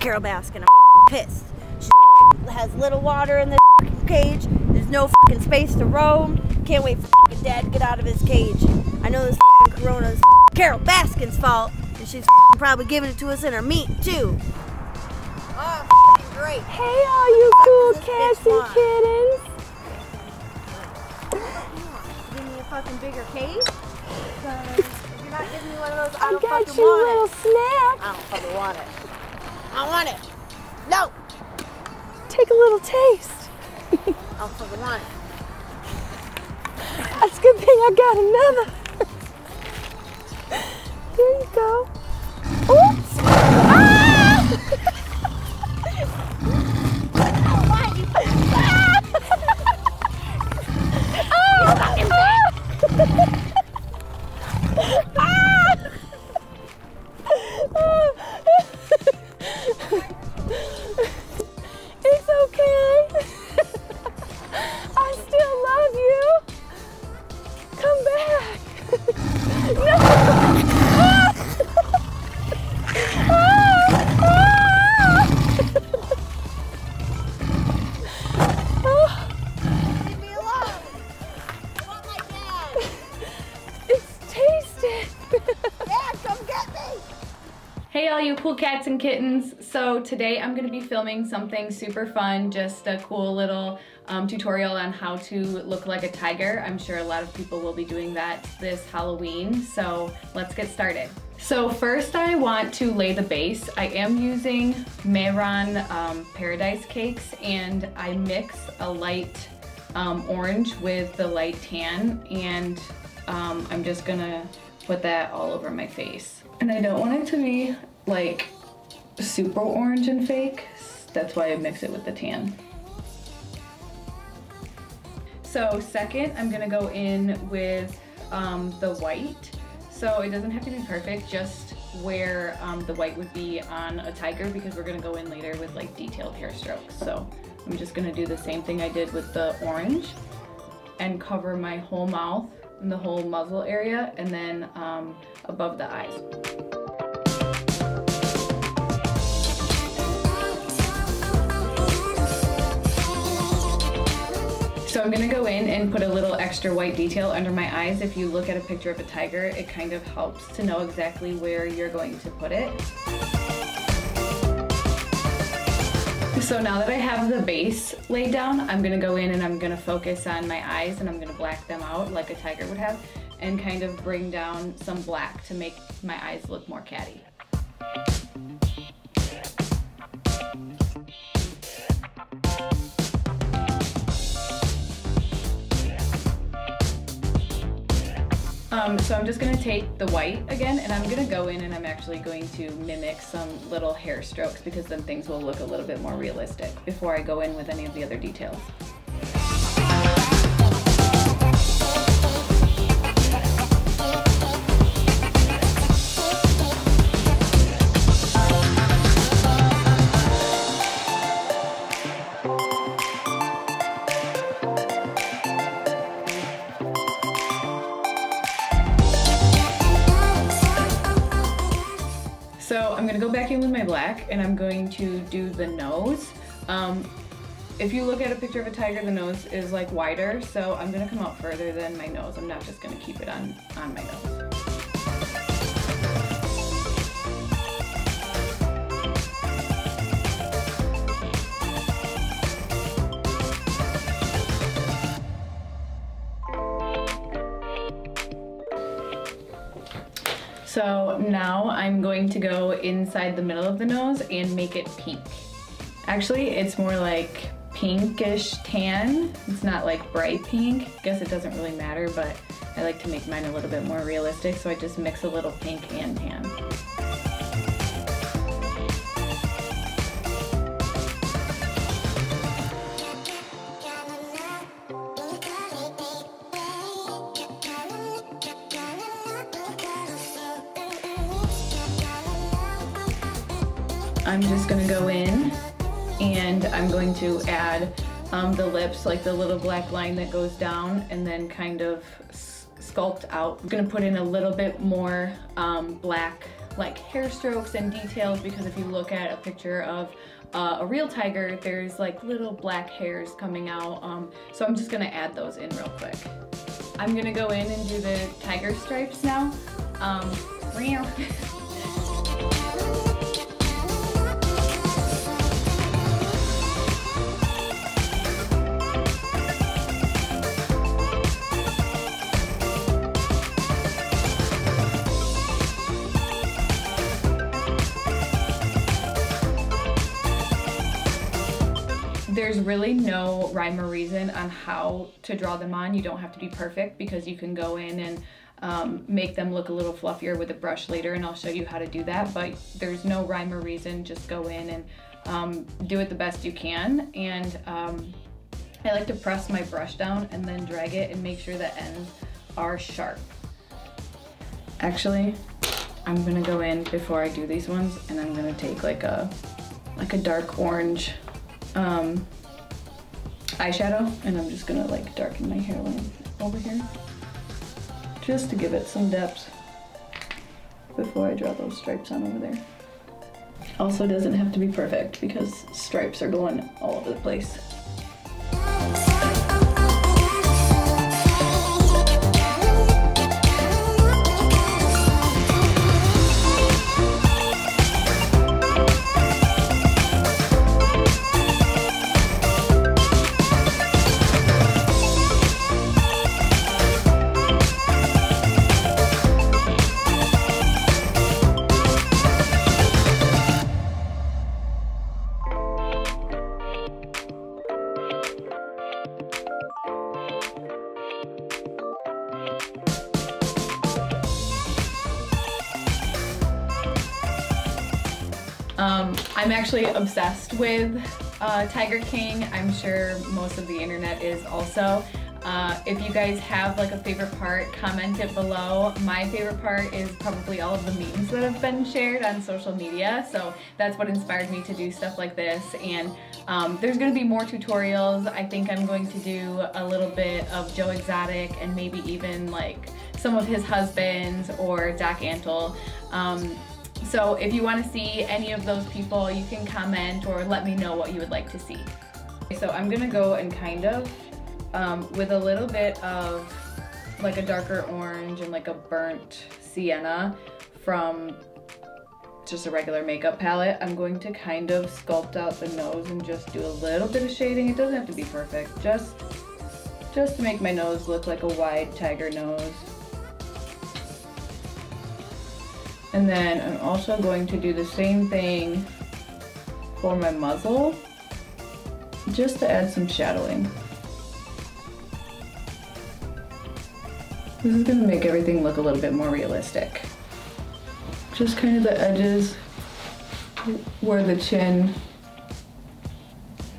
Carole Baskin. I'm pissed. She has little water in the cage. There's no space to roam. Can't wait for dad to get out of his cage. I know this corona is Carole Baskin's fault, and she's probably giving it to us in her meat too. Oh, great. Hey, all you cool cats and kittens. Give me a fucking bigger cage. If you're not giving me one of those, I, I don't got you a little it. snack. I don't fucking want it. I want it. No, Take a little taste. I don't fucking want it. That's a good thing I got another. Here you go. Hey all you cool cats and kittens. So today I'm gonna be filming something super fun, just a cool little um, tutorial on how to look like a tiger. I'm sure a lot of people will be doing that this Halloween, so let's get started. So first I want to lay the base. I am using Mehron um, Paradise Cakes and I mix a light um, orange with the light tan and um, I'm just gonna put that all over my face. And I don't want it to be like super orange and fake. That's why I mix it with the tan. So second, I'm gonna go in with um, the white. So it doesn't have to be perfect, just where um, the white would be on a tiger because we're gonna go in later with like detailed hair strokes. So I'm just gonna do the same thing I did with the orange and cover my whole mouth and the whole muzzle area and then um, above the eyes. So I'm gonna go in and put a little extra white detail under my eyes. If you look at a picture of a tiger, it kind of helps to know exactly where you're going to put it. So now that I have the base laid down, I'm gonna go in and I'm gonna focus on my eyes and I'm gonna black them out like a tiger would have and kind of bring down some black to make my eyes look more catty. Um, so I'm just gonna take the white again and I'm gonna go in and I'm actually going to mimic some little hair strokes because then things will look a little bit more realistic before I go in with any of the other details. My black and I'm going to do the nose. Um, if you look at a picture of a tiger, the nose is like wider, so I'm gonna come out further than my nose. I'm not just gonna keep it on, on my nose. So now I'm going to go inside the middle of the nose and make it pink. Actually, it's more like pinkish tan. It's not like bright pink. Guess it doesn't really matter, but I like to make mine a little bit more realistic, so I just mix a little pink and tan. I'm just gonna go in and I'm going to add um, the lips, like the little black line that goes down and then kind of sculpt out. I'm gonna put in a little bit more um, black like hair strokes and details because if you look at a picture of uh, a real tiger, there's like little black hairs coming out. Um, so I'm just gonna add those in real quick. I'm gonna go in and do the tiger stripes now. Um, There's really no rhyme or reason on how to draw them on. You don't have to be perfect because you can go in and um, make them look a little fluffier with a brush later and I'll show you how to do that. But there's no rhyme or reason, just go in and um, do it the best you can. And um, I like to press my brush down and then drag it and make sure the ends are sharp. Actually, I'm gonna go in before I do these ones and I'm gonna take like a like a dark orange um, eyeshadow and I'm just gonna like darken my hairline over here just to give it some depth before I draw those stripes on over there. Also doesn't have to be perfect because stripes are going all over the place. Um, I'm actually obsessed with uh, Tiger King. I'm sure most of the internet is also. Uh, if you guys have like a favorite part, comment it below. My favorite part is probably all of the memes that have been shared on social media. So that's what inspired me to do stuff like this. And um, there's gonna be more tutorials. I think I'm going to do a little bit of Joe Exotic and maybe even like some of his husbands or Doc Antle. Um, so if you want to see any of those people, you can comment or let me know what you would like to see. So I'm gonna go and kind of, um, with a little bit of like a darker orange and like a burnt sienna from just a regular makeup palette, I'm going to kind of sculpt out the nose and just do a little bit of shading. It doesn't have to be perfect, just, just to make my nose look like a wide tiger nose. And then I'm also going to do the same thing for my muzzle, just to add some shadowing. This is gonna make everything look a little bit more realistic. Just kind of the edges where the chin,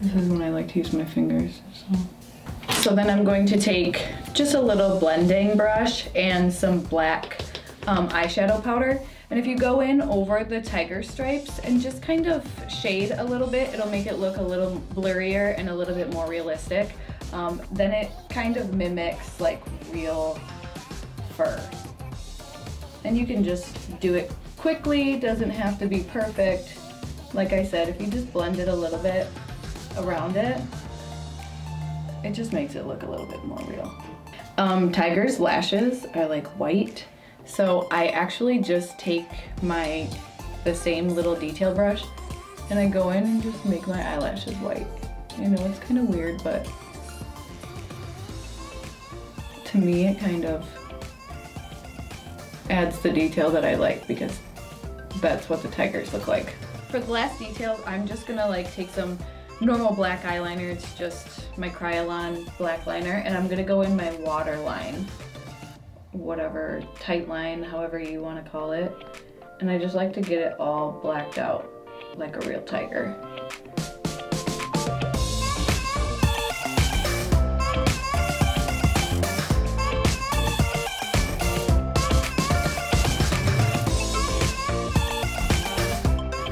this is when I like to use my fingers. So. so then I'm going to take just a little blending brush and some black um, eyeshadow powder and if you go in over the tiger stripes and just kind of shade a little bit, it'll make it look a little blurrier and a little bit more realistic. Um, then it kind of mimics like real fur. And you can just do it quickly, doesn't have to be perfect. Like I said, if you just blend it a little bit around it, it just makes it look a little bit more real. Um, Tiger's lashes are like white so I actually just take my, the same little detail brush and I go in and just make my eyelashes white. I know it's kind of weird, but to me it kind of adds the detail that I like because that's what the tigers look like. For the last details, I'm just gonna like take some normal black eyeliner. It's just my Kryolan black liner and I'm gonna go in my waterline whatever tight line, however you want to call it. And I just like to get it all blacked out like a real tiger.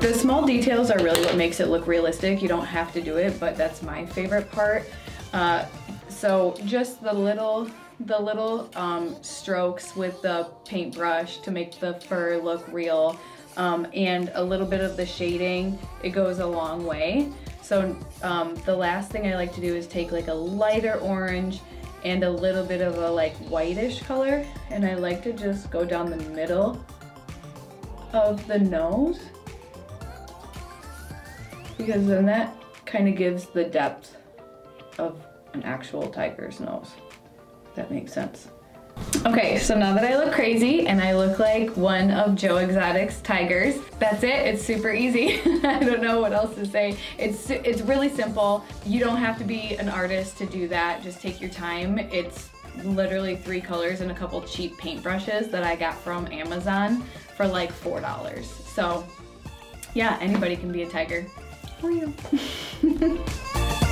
The small details are really what makes it look realistic. You don't have to do it, but that's my favorite part. Uh, so just the little the little um, strokes with the paintbrush to make the fur look real um, and a little bit of the shading, it goes a long way. So um, the last thing I like to do is take like a lighter orange and a little bit of a like whitish color and I like to just go down the middle of the nose because then that kind of gives the depth of an actual tiger's nose. That makes sense. Okay, so now that I look crazy and I look like one of Joe Exotic's tigers, that's it. It's super easy. I don't know what else to say. It's it's really simple. You don't have to be an artist to do that. Just take your time. It's literally three colors and a couple cheap paintbrushes that I got from Amazon for like four dollars. So yeah, anybody can be a tiger. Are you?